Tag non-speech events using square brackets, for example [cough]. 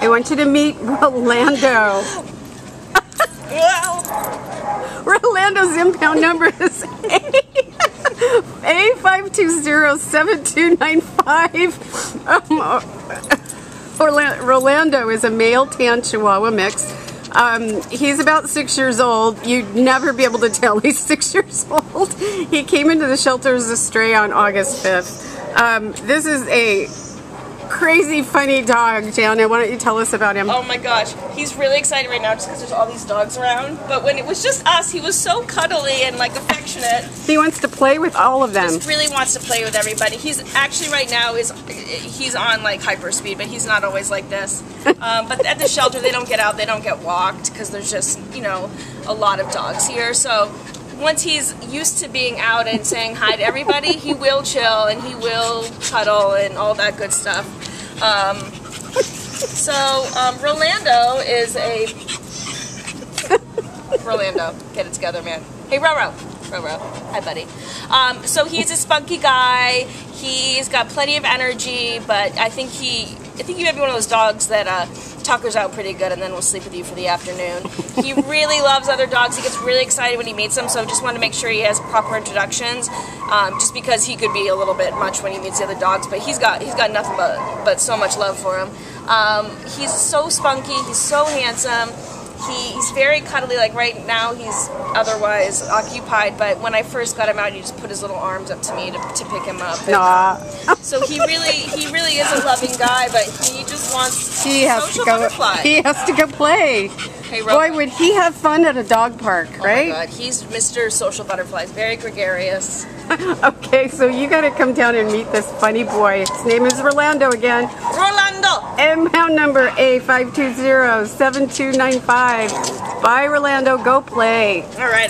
I want you to meet Rolando. Well, Rolando's impound number is A five two zero seven two nine five. Um, Orla- Rolando is a male tan Chihuahua mix. Um, he's about six years old. You'd never be able to tell he's [laughs] six years old. He came into the shelter as a stray on August 5th. Um, this is a crazy funny dog, Jana. Why don't you tell us about him? oh my gosh, he's really excited right now just because there's all these dogs around. But when it was just us, he was so cuddly and like affectionate. He wants to play with all of them. Just really wants to play with everybody. He's actually right now is he's on like hyper speed, but he's not always like this. [laughs] Um, but at the shelter, they don't get out, they don't get walked because there's just you know a lot of dogs here. So once he's used to being out and saying hi to everybody, he will chill and he will cuddle and all that good stuff. Um, so um, Rolando is a Rolando, get it together, man. Hey, Roro. Roro. Hi, buddy. Um, so he's a spunky guy. He's got plenty of energy, but I think he, I think you have one of those dogs that uh, tuckers out pretty good and then we'll sleep with you for the afternoon. he really [laughs] loves other dogs. He gets really excited when he meets them, so I just want to make sure he has proper introductions, um, just because he could be a little bit much when he meets the other dogs. But he's got he's got nothing but but so much love for him. Um, he's so spunky. He's so handsome. He, he's very cuddly. Like right now, he's otherwise occupied. But when I first got him out, he just put his little arms up to me to, to pick him up. And. So he really, he really is a loving guy. But he just wants He has to go. butterfly. He has to go play. Hey, Boy, would he have fun at a dog park, Oh right? God, he's Mr. Social Butterfly. He's very gregarious. [laughs] Okay, so you got to come down and meet this funny boy. His name is Rolando again. Rolando. Impound number A520-7295. Bye, Rolando. Go play. All right.